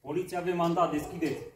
Poliția avem mandat, deschideți.